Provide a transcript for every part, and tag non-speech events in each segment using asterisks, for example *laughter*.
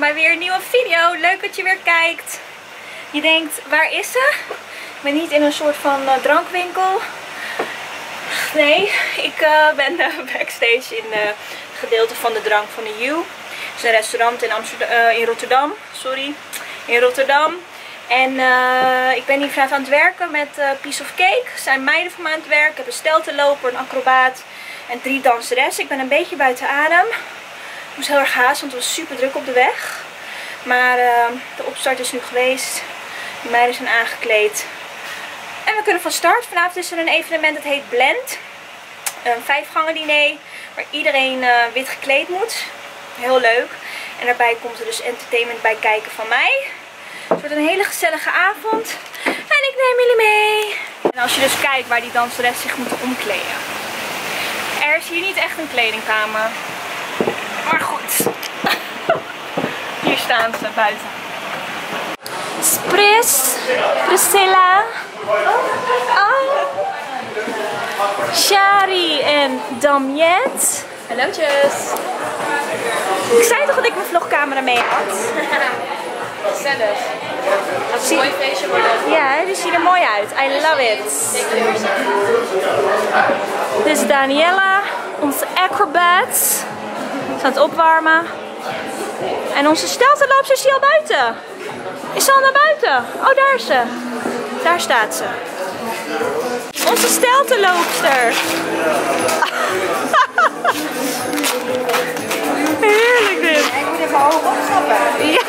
welkom bij weer een nieuwe video. Leuk dat je weer kijkt. Je denkt, waar is ze? Ik ben niet in een soort van uh, drankwinkel. Nee, ik uh, ben uh, *laughs* backstage in het gedeelte van de drank van de U. Het is een restaurant in, Amsterdam, in Rotterdam. Sorry, in Rotterdam. En ik ben hier vanavond aan het werken met Piece of Cake. Zijn meiden voor me aan het werk. Ik heb een stelteloper, een acrobaat en drie danseressen. Ik ben een beetje buiten adem. Moest heel erg haast, want het was super druk op de weg. Maar uh, de opstart is nu geweest. De meiden zijn aangekleed. En we kunnen van start. Vanavond is er een evenement dat heet Blend. Een vijfgangen diner waar iedereen uh, wit gekleed moet. Heel leuk. En daarbij komt er dus entertainment bij kijken van mij. Het wordt een hele gezellige avond. En ik neem jullie mee. En als je dus kijkt waar die danseres zich moet omkleden. Er is hier niet echt een kledingkamer. Maar goed. Hier staan ze buiten. Spris. Priscilla. Oh. Shari en Damiet. Hallootjes. Ik zei toch dat ik mijn vlogcamera mee had? Gezellig. Het gaat een mooi feestje worden. Ja, die ziet er mooi uit. I love it. Dit is Daniela, onze acrobat. Ze aan het opwarmen. En onze steltenloopster is die al buiten. Is ze al naar buiten? Oh, daar is ze. Daar staat ze. Onze steltenloopster. *laughs* Heerlijk dit. Ik moet even hoog opstappen. Ja.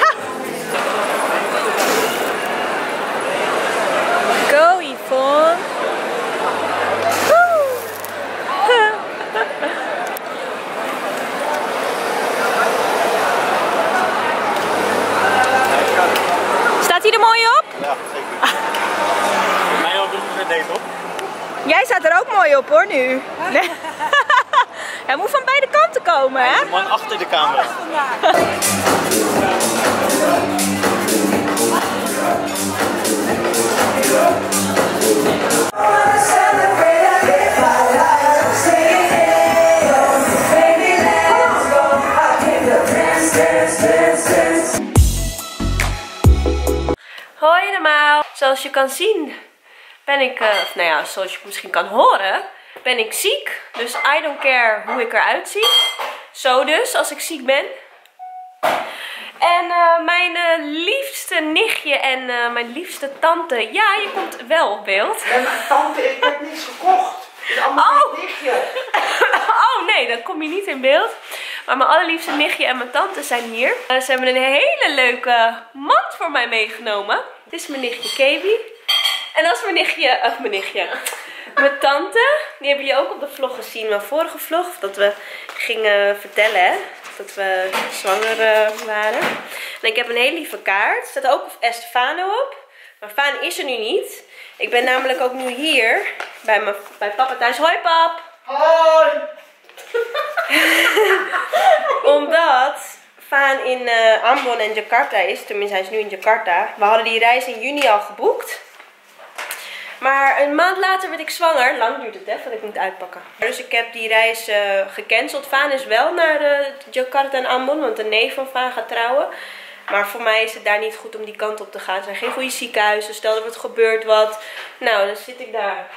Go Yvonne. Woe. Staat hij er mooi op? Ja, zeker. Mij ook doen ze deze op. Jij staat er ook mooi op hoor nu. Nee. *laughs* Hij moet van beide kanten komen hè? De man achter de camera. Hoi allemaal. Zoals je kan zien ben ik, uh, of nou ja, zoals je misschien kan horen, ben ik ziek. Dus I don't care hoe ik eruit zie. Zo dus, als ik ziek ben. En uh, mijn uh, liefste nichtje en mijn liefste tante, ja, je komt wel op beeld. Ja, maar tante, ik heb niets gekocht. Het is allemaal Oh. nichtje. *laughs* oh nee, dan kom je niet in beeld. Maar mijn allerliefste nichtje en mijn tante zijn hier. Ze hebben een hele leuke mand voor mij meegenomen. Dit is mijn nichtje Kaby. En dat is mijn nichtje, of mijn nichtje, mijn tante. Die hebben jullie ook op de vlog gezien, mijn vorige vlog. Dat we gingen vertellen, hè. Dat we zwanger uh, waren. En ik heb een hele lieve kaart. Er staat ook Estefano op. Maar Faan is er nu niet. Ik ben namelijk ook nu hier bij, mijn, bij papa thuis. Hoi pap! Hoi! *laughs* Omdat Faan in uh, Ambon en Jakarta is. Tenminste, hij is nu in Jakarta. We hadden die reis in juni al geboekt. Maar een maand later werd ik zwanger. Lang duurt het, hè, voordat ik moet uitpakken. Dus ik heb die reis uh, gecanceld. Faan is wel naar uh, Jakarta en Ambon, want een neef van Faan gaat trouwen. Maar voor mij is het daar niet goed om die kant op te gaan. Er zijn geen goede ziekenhuizen. Stel er wat gebeurt wat. Nou, dan zit ik daar.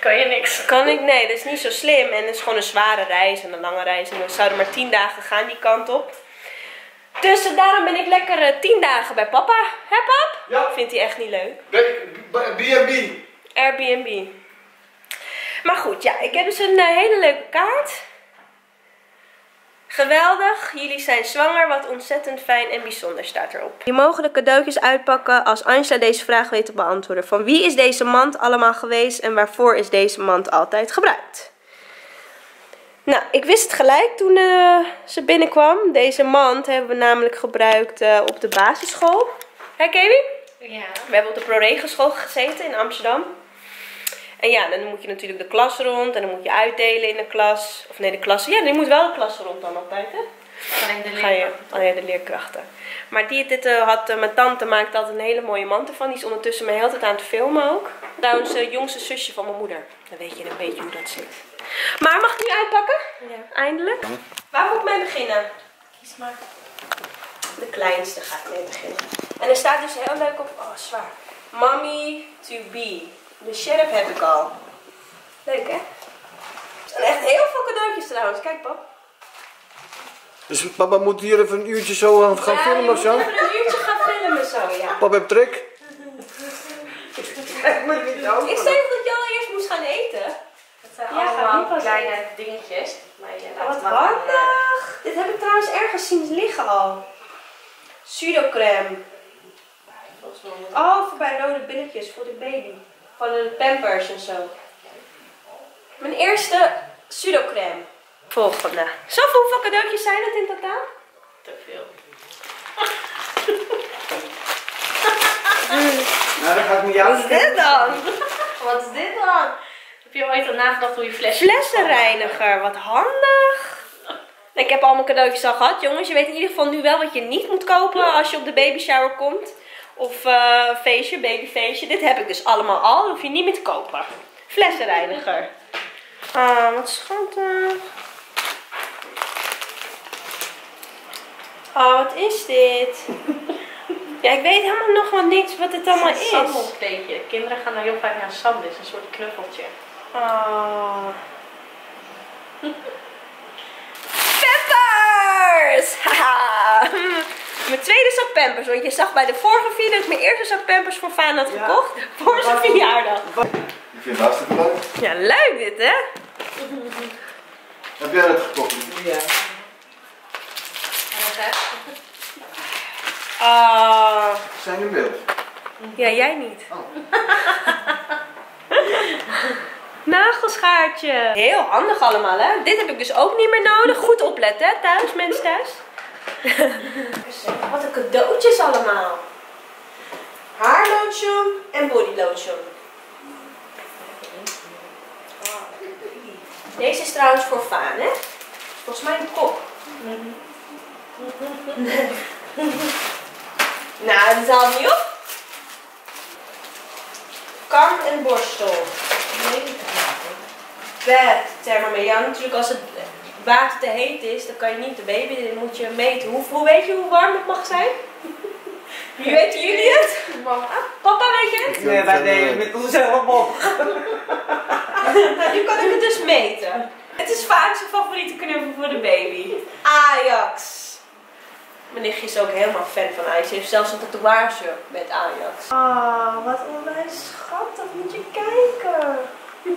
Kan je niks? Kan ik? Nee, dat is niet zo slim. En het is gewoon een zware reis en een lange reis. En we zouden maar 10 dagen gaan die kant op. Dus uh, daarom ben ik lekker uh, 10 dagen bij papa. Hè pap? Ja. Vindt hij echt niet leuk. B&B. Airbnb. Maar goed, ja, ik heb dus een uh, hele leuke kaart. Geweldig, jullie zijn zwanger, wat ontzettend fijn en bijzonder staat erop. Je mogen de cadeautjes uitpakken als Angela deze vraag weet te beantwoorden. Van wie is deze mand allemaal geweest en waarvoor is deze mand altijd gebruikt? Nou, ik wist het gelijk toen uh, ze binnenkwam. Deze mand hebben we namelijk gebruikt uh, op de basisschool. Hé, Kaby? Ja. We hebben op de ProRegelschool gezeten in Amsterdam. En ja, dan moet je natuurlijk de klas rond en dan moet je uitdelen in de klas. Of nee, de klas. Ja, je moet wel de klas rond dan altijd, hè? Alleen de Ga je, leerkrachten. oh ja, de leerkrachten. Maar die, dit uh, had, uh, mijn tante maakt altijd een hele mooie mand ervan. Die is ondertussen mij heel tijd aan het filmen ook. Trouwens, het jongste zusje van mijn moeder. Dan weet je een beetje hoe dat zit. Maar mag ik nu uitpakken? Ja. Eindelijk. Waar moet ik mee beginnen? Kies maar. De kleinste ga ik mee beginnen. En er staat dus heel leuk op, oh zwaar, Mommy to be. De sheriff heb ik al. Leuk hè? Er zijn echt heel veel cadeautjes trouwens. Kijk pap. Dus papa moet hier even een uurtje zo aan gaan Ja, filmen of zo? moet even een uurtje gaan filmen zo, ja. Papa heeft trek. Ik zei nog dat je al eerst moest gaan eten. Het zijn Ja, gaat niet allemaal kleine dingetjes. Maar je laat wat eh, handig. Dit heb ik trouwens ergens zien liggen al. Pseudocreme. Oh, voor bij rode billetjes voor de baby. Van de pampers en zo. Mijn eerste pseudocreme. Volgende. Zoveel, hoeveel cadeautjes zijn het in totaal? te veel. Nou, dan ga ik met Wat is dit dan? Wat is dit dan? Heb je ooit al nagedacht hoe je flesje... Flessenreiniger, wat handig. *laughs* Ik heb al mijn cadeautjes al gehad, jongens. Je weet in ieder geval nu wel wat je niet moet kopen als je op de baby shower komt. Of eh, feestje, babyfeestje. Dit heb ik dus allemaal al. Hoef je niet meer te kopen. Flessenreiniger. *laughs* Ah, wat schattig. Oh, wat is dit? Ja, ik weet helemaal nog wat niks wat het allemaal Een is. sammelkleedje. Kinderen gaan nou heel vaak naar sambal. is een soort knuffeltje. Oh. *laughs* Pampers! Haha. *laughs* Mijn tweede zak pampers. Want je zag bij de vorige video dat ik mijn eerste zak pampers voor Faan had gekocht. Voor zijn verjaardag. Ik vind het hartstikke leuk. Ja, leuk dit hè? Heb jij dat gekocht? Ja. Ah. Zijn in beeld. Ja, jij niet. *laughs* Nagelschaartje. Heel handig allemaal, hè? Dit heb ik dus ook niet meer nodig. Goed opletten, hè? Thuis, mensen thuis. Wat een cadeautjes allemaal. Haarlotion en bodylotion. Deze is trouwens voor Faan, hè? Volgens mij een kop. nou, dat haalt niet op. Kam en borstel. Bed, thermometer. Ja, natuurlijk als het water te heet is, dan kan je niet de baby, dan moet je meten. Hoe, hoe weet je hoe warm het mag zijn? *laughs* Wie weten jullie het? Mama. Papa, weet je het? Nee, wij deden met onszelf op. Nou, nu kan ik het dus meten. Het is vaak zijn favoriete knuffel voor de baby. Ajax. Mijn nichtje is ook helemaal fan van Ajax. Ze heeft zelfs een tatoeage met Ajax. Ah, wat onwijs schattig. Moet je kijken. *laughs*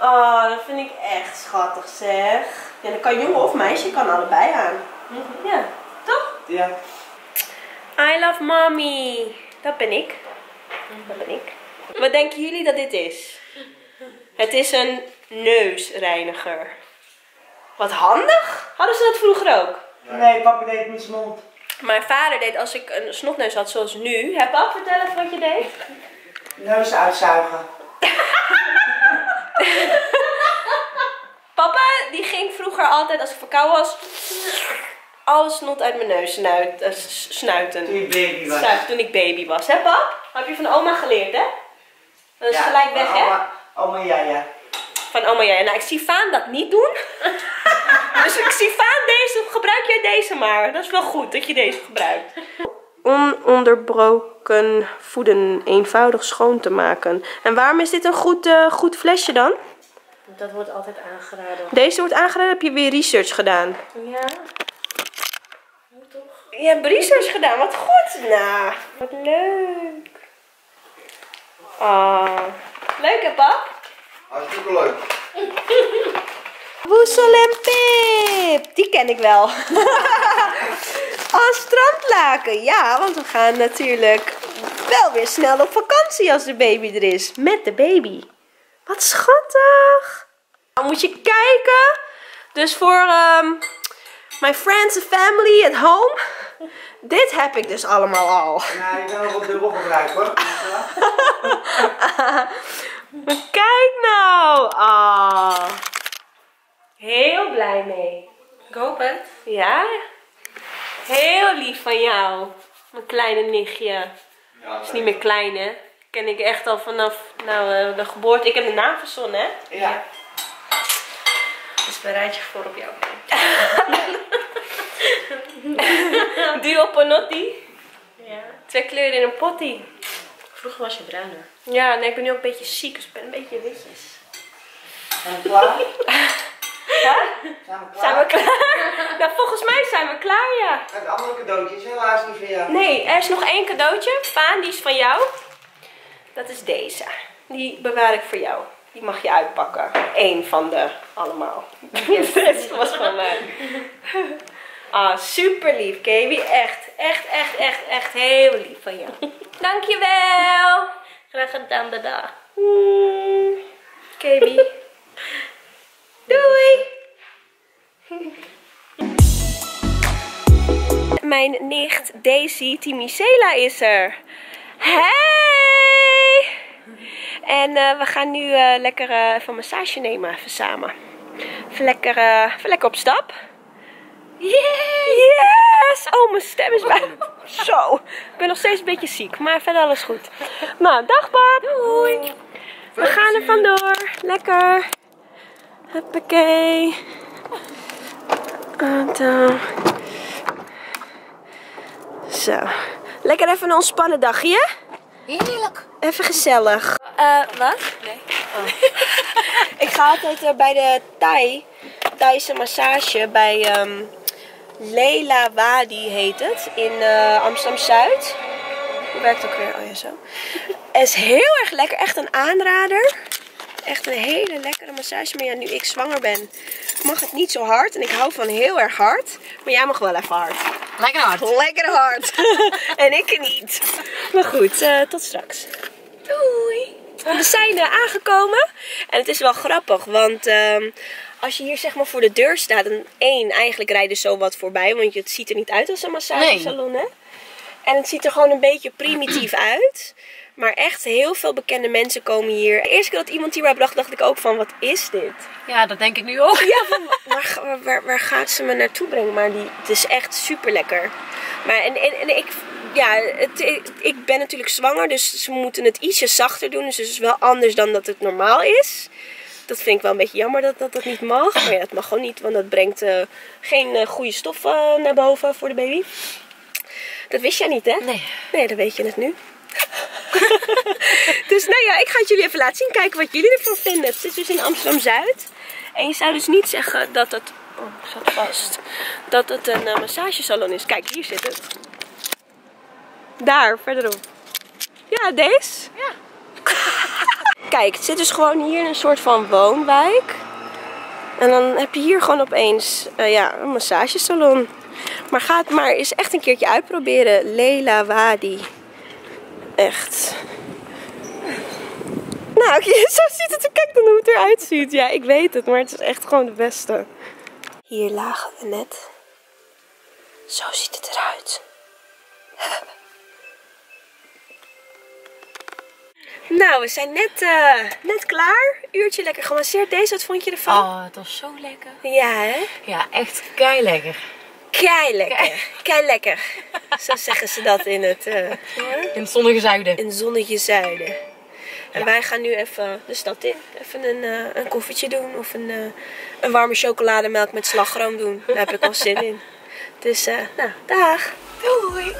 Oh, dat vind ik echt schattig zeg. Ja, dan kan jongen of meisje, kan allebei aan. Ja, toch? Ja. I love mommy. Dat ben ik. Dat ben ik. Wat denken jullie dat dit is? Het is een neusreiniger. Wat handig. Hadden ze dat vroeger ook? Nee, papa deed met zijn mond. Mijn vader deed als ik een snotneus had zoals nu. Heb pap, vertel even wat je deed. Neus uitzuigen. Papa, die ging vroeger altijd als ik verkouden was, alles snot uit mijn neus snuit, eh, snuiten. Toen je baby was. Snuit, toen ik baby was. Hè pap? Heb je van oma geleerd, hè? Dat is Ja, gelijk weg, hè? Oma, oma ja, ja. Van oma, ja. Nou, ik zie Faan dat niet doen. Dus ik zie deze, gebruik jij deze maar. Dat is wel goed dat je deze gebruikt. Ononderbroken voeden, eenvoudig schoon te maken. En waarom is dit een goed, eh, goed flesje dan? Dat wordt altijd aangeraden. Deze wordt aangeraden, heb je weer research gedaan. Ja. Moet toch? Je hebt research gedaan, wat goed. Nou, wat leuk. Ah, leuk hè pap? Hartstikke leuk. *laughs* Woesel en Pip, die ken ik wel. *laughs* Als strandlaken, ja, want we gaan natuurlijk wel weer snel op vakantie als de baby er is. Met de baby. Wat schattig. Dan moet je kijken. Dus voor ehm my friends and family at home. Dit heb ik dus allemaal al. Nee, ik kan ook wel dubbel gebruiken hoor. *laughs* Kijk nou. Ah. Heel blij mee. Ik hoop het. Ja? Heel lief van jou. Mijn kleine nichtje. Ja, Is niet meer klein hè. Ken ik echt al vanaf nou, eh, de geboorte. Ik heb de naam verzonnen hè. Ja. Dus bereid je voor op jou. *laughs* Duo Panotti. Ja. Twee kleuren in een potty. Vroeger was je bruiner. Ja, nee, ik ben nu ook een beetje ziek, dus ik ben een beetje witjes. We klaar? *laughs* Ja? Zijn we klaar? Zijn we klaar? *laughs* nou, volgens mij zijn we klaar, ja. Het andere cadeautje is helaas niet voor jou. Nee, er is nog één cadeautje. Faan, die is van jou. Dat is deze. Die bewaar ik voor jou. Die mag je uitpakken. Eén van de allemaal. *laughs* De rest was van mij. *laughs* Ah, super lief, Kaby. Echt, echt, echt, echt, echt heel lief van jou. Dankjewel. Graag gedaan, dada. Mm, Kaby. Doei. Mijn nicht Daisy Timicela is er. Hey! En eh, we gaan nu eh, lekker eh, even een massage nemen, even samen. Even lekker, even lekker op stap. Yes! Oh, mijn stem is bijna... *laughs* Zo. Ik ben nog steeds een beetje ziek, maar verder alles goed. Nou, dag pap. Doei. We gaan er vandoor. Lekker. Huppakee. En dan... Zo. Lekker even een ontspannen dagje. Heerlijk. Even gezellig. Eh, wat? Nee. *laughs* ik ga altijd eh, bij de Thai, Thaise massage bij ehm Leila Wadi heet het. In eh, Amsterdam Zuid. Hoe werkt het ook weer? Oh ja, zo. *laughs* Het is heel erg lekker. Echt een aanrader. Echt een hele lekkere massage. Maar ja, nu ik zwanger ben, mag het niet zo hard. En ik hou van heel erg hard. Maar jij mag wel even hard. Lekker hard. Lekker hard. *laughs* en ik niet. Maar goed, eh, tot straks. Doei. We zijn er aangekomen. En het is wel grappig, want ehm, als je hier zeg maar voor de deur staat, dan één, eigenlijk rijden zo wat voorbij, want het ziet er niet uit als een massagesalon, hè? En het ziet er gewoon een beetje primitief uit. Maar echt heel veel bekende mensen komen hier. De eerste keer dat iemand hierbij bracht, dacht ik ook van, wat is dit? Ja, dat denk ik nu ook. Ja, van, waar, waar, waar gaat ze me naartoe brengen? Maar die, het is echt super lekker. Maar en, en, en ik, ja, het, ik, ik ben natuurlijk zwanger, dus ze moeten het ietsje zachter doen. Dus het is wel anders dan dat het normaal is. Dat vind ik wel een beetje jammer dat dat, dat niet mag. Maar ja, het mag gewoon niet, want dat brengt eh, geen eh, goede stof eh, naar boven voor de baby. Dat wist jij niet, hè? Nee. Nee, dan weet je het nu. *laughs* dus nou ja, ik ga het jullie even laten zien. Kijken wat jullie ervan vinden. Het zit dus in Amsterdam-Zuid. En je zou dus niet zeggen dat het... Oh, zat vast. Dat het een eh, massagesalon is. Kijk, hier zit het. Daar, verderop. Ja, deze. Ja. *laughs* Kijk, het zit dus gewoon hier in een soort van woonwijk. En dan heb je hier gewoon opeens eh, ja, een massagesalon. Maar ga het maar eens echt een keertje uitproberen. Leila Wadi. Echt. Nou, *laughs* zo ziet het er. Kijk dan hoe het eruit ziet. Ja, ik weet het, maar het is echt gewoon de beste. Hier lagen we net. Zo ziet het eruit. *laughs* Nou, we zijn net, eh, net klaar. Uurtje lekker gemasseerd. Deze, wat vond je ervan? Oh, het was zo lekker. Ja, hè? Ja, echt kei lekker. Kei lekker. Kei lekker. Zo zeggen ze dat in het, eh, In het zonnige zuiden. in zonnetje zuiden. En wij gaan nu even de stad in. Even een, eh, een koffietje doen. Of een, eh, een warme chocolademelk met slagroom doen. Daar heb ik al zin in. Dus, nou, dag. Doei.